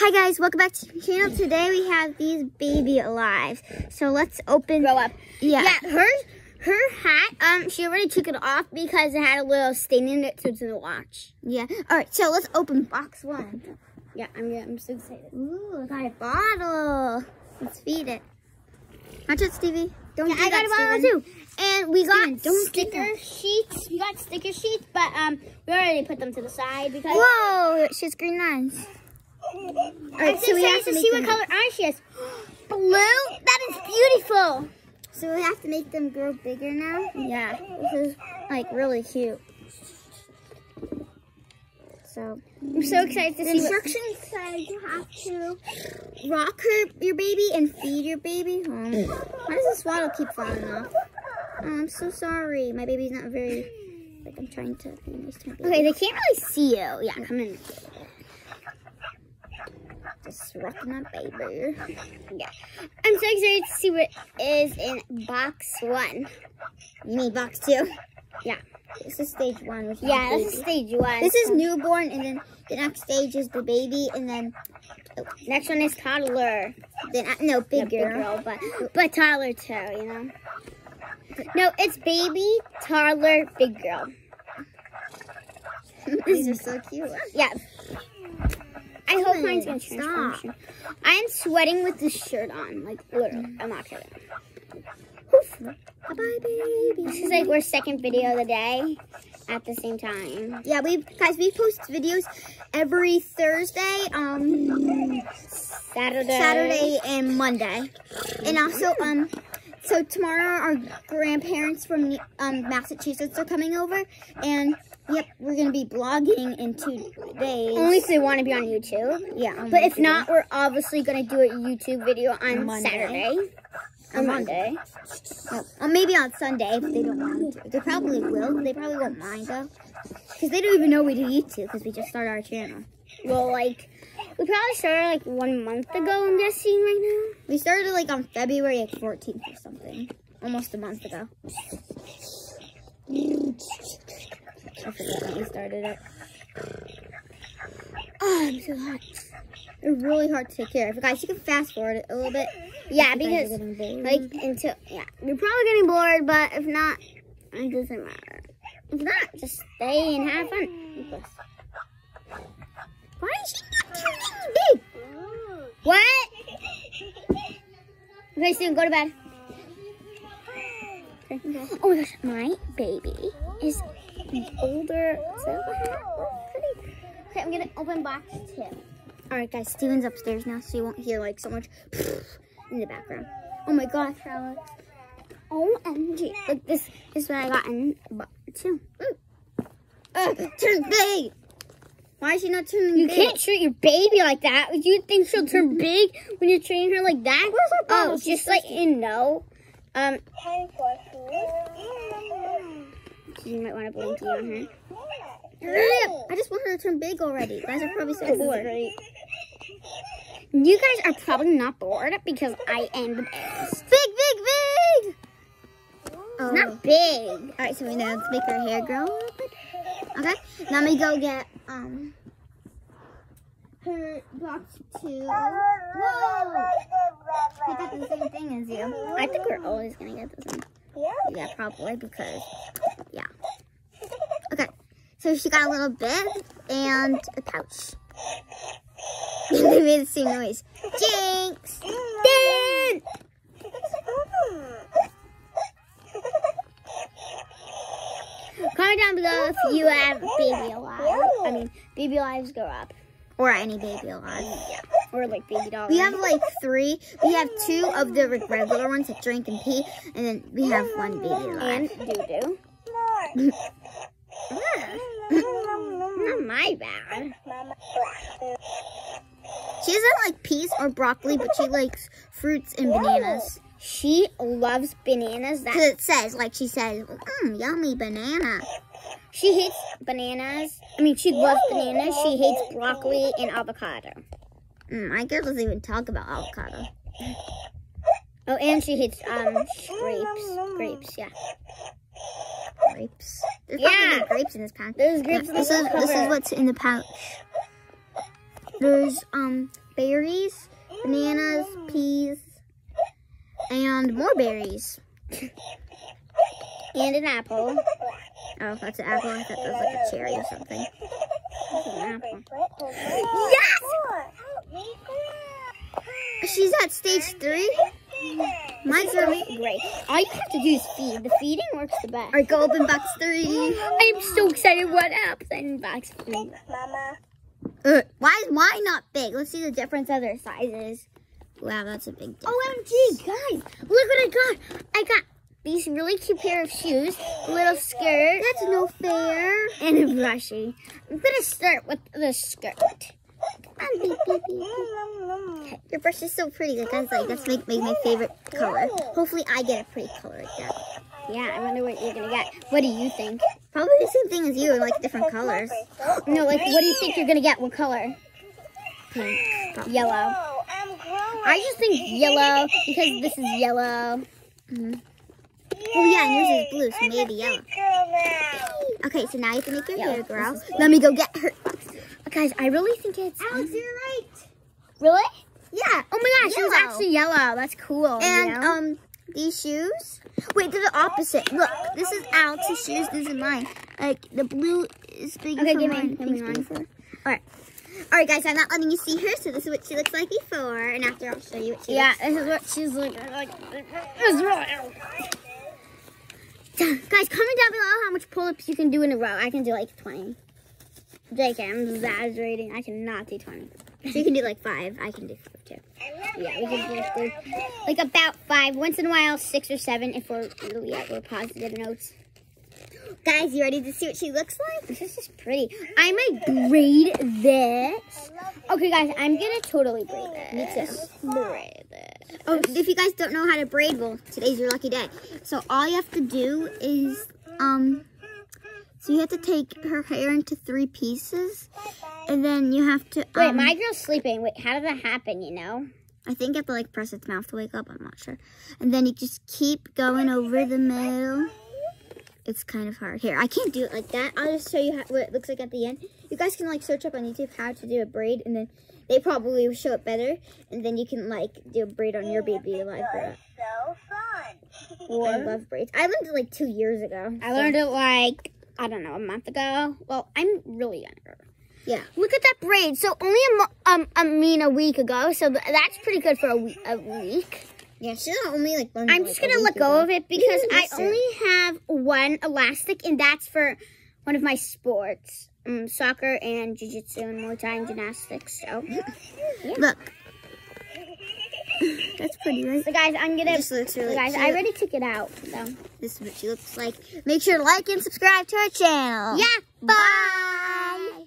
Hi guys, welcome back to the channel. Today we have these baby alive. So let's open. Grow up. Yeah. Yeah, her her hat, um, she already took it off because it had a little stain in it, so it's in the watch. Yeah. All right. So let's open box one. Yeah, I'm I'm so excited. Ooh, I got a bottle. Let's feed it. Watch it, Stevie. Don't Yeah, do I got that, a bottle Steven. too. And we got Steven, don't sticker sheets. We got sticker sheets, but um, we already put them to the side because. Whoa, she's green eyes. All right, I'm so we have to to see what color eyes she has. Blue. That is beautiful. So we have to make them grow bigger now. Yeah. This is like really cute. So I'm so excited to the see instructions say you have to rock her your baby and feed your baby. Um, why does the swaddle keep falling off? Oh, I'm so sorry. My baby's not very like I'm trying to be nice to my baby. Okay, they can't really see you. Yeah, come in. Just rocking that baby. Yeah. I'm so excited to see what is in box one. You need box two. Yeah. This is stage one. Yeah, this is stage one. This is newborn, and then the next stage is the baby, and then Next one is toddler. then uh, no Yeah, big girl. but but toddler too, you know. No, it's baby, toddler, big girl. These are so cute. Yeah. I hope mine's gonna stop. transform. I'm sweating with this shirt on, like literally. I'm not kidding. Bye bye, baby. This is like our second video of the day at the same time. Yeah, we guys we post videos every Thursday, um, Saturday. Saturday and Monday, and also um. So tomorrow our grandparents from um, Massachusetts are coming over, and yep, we're gonna be blogging in two days. Only if they want to be on YouTube. yeah, on But if not, we're obviously gonna do a YouTube video on Monday. Saturday. On Monday. No, or maybe on Sunday if they don't want to. They probably will. They probably won't mind though, because they don't even know we do YouTube because we just started our channel. Well, like, we probably started like one month ago, I'm guessing right now. We started like on February like 14th or something, almost a month ago. I forget when we started it. Oh, I'm so hot. They're really hard to take care of. Guys, you can fast forward it a little bit. Yeah, if you guys because, are getting bored. like, until, yeah, you're probably getting bored, but if not, it doesn't matter. If not, just stay and have fun why is she not turning big? What? Okay, Steven, go to bed. Okay. Oh my gosh, my baby is older. So pretty. Okay, I'm gonna open box two. All right, guys, Steven's upstairs now, so you won't hear like so much in the background. Oh my gosh, Alex. OMG. Look, this, this is what I got in box two. Oh, turn big. Why is she not turning You big? can't treat your baby like that. Would you think she'll turn big when you're treating her like that? Where's her bottle? Oh, She's just like you know. Um, you might want to blinky on her. Hurry up. I just want her to turn big already. You guys are probably so bored. You guys are probably not bored because I am the best. Big, big, big. Oh. Not big. All right, so we now let's make her hair grow a little bit. Okay. Now let me go get um her box two. Whoa! I got the same thing as you. I think we're always gonna get this one. Yeah, probably because yeah. Okay. So she got a little bed and a couch. they made the same noise. Jinx! Dan! Comment down below if you have baby alive. I mean, baby lives grow up. Or any baby alive. Yeah. Or like baby dogs. We have like three. We have two of the regular ones that drink and pee, and then we have one baby alive. and doo doo. Not my bad. She doesn't like peas or broccoli, but she likes fruits and bananas. She loves bananas. Because it says, like she says, mmm, yummy banana. she hates bananas. I mean, she loves bananas. She hates broccoli and avocado. Mm, my girl doesn't even talk about avocado. Oh, and she hates um grapes. Grapes, yeah. Grapes. There's Yeah. grapes in this pouch. There's grapes in this is this is what's in the pouch. There's um berries, bananas, peas, and more berries. And an apple. Oh, that's an apple. I thought that was like a cherry or something. An apple. Yes! She's at stage three. Mine's really Great. All you have to do is feed. The feeding works the best. All right, go open box three. I'm so excited what happens in box three. Uh, why is mine not big? Let's see the difference of their sizes. Wow, that's a big difference. OMG, guys, look what I got. I got these really cute pair of shoes, a little skirt, That's no fair. and a brushie. I'm gonna start with the skirt. Your brush is so pretty. Like, that's like that's make, make my favorite color. Hopefully, I get a pretty color like that. Yeah, I wonder what you're gonna get. What do you think? Probably the same thing as you, in like different colors. No, like, what do you think you're gonna get? What color? Pink. probably. Yellow. I just think yellow because this is yellow. Mm-hmm. Oh yeah, and yours is blue, so maybe yellow. Okay, so now you have to make your Yellow. hair, girl. Let me go get her. Guys, I really think it's Alex, you're right. really. Yeah. Oh my gosh, it was actually yellow. That's cool. And you know? um, these shoes. Wait, they're the opposite. Look, this is Alex's shoes. This is mine. Like the blue is big Okay, for give me- mine. give me mine. for. All right. All right, guys. I'm not letting you see her, so this is what she looks like before, and after I'll show you what she yeah, looks. this is what she's like. like really- Guys, comment down below how much pull-ups you can do in a row. I can do like 20. JK, I'm exaggerating. I cannot do 20. So you can do like five. I can do five too. Yeah, we can do like about five. Once in a while, six or seven if we're really at we're positive notes. Guys, you ready to see what she looks like? This is pretty. I might braid this. Okay, guys, I'm gonna totally braid this. Me too. Braid this. Oh, if you guys don't know how to braid, well, today's your lucky day. So all you have to do is, um, so you have to take her hair into three pieces, and then you have to. Wait, um, my girl's sleeping. Wait, how did that happen? You know? I think you have to like press its mouth to wake up. I'm not sure. And then you just keep going over the middle. It's kind of hard. Here, I can't do it like that. I'll just show you how, what it looks like at the end. You guys can like search up on YouTube how to do a braid, and then they probably will show it better. And then you can like do a braid on your baby like that. So fun. I love braids. I learned it like two years ago. I so- learned it like I don't know a month ago. Well, I'm really younger. Yeah. Look at that braid. So only a um I mean a week ago. So th- that's pretty good for a, we- a week. Yeah, she's only like learned. I'm it, just gonna let go ago. of it because I her. only have one elastic, and that's for one of my sports, um, soccer and jiu-jitsu and Muay Thai and gymnastics. So, Look. That's pretty, right? so guys, I'm gonna. This looks really guys, cute. I already took it out. So, This is what she looks like. Make sure to like and subscribe to our channel. yeah. Bye.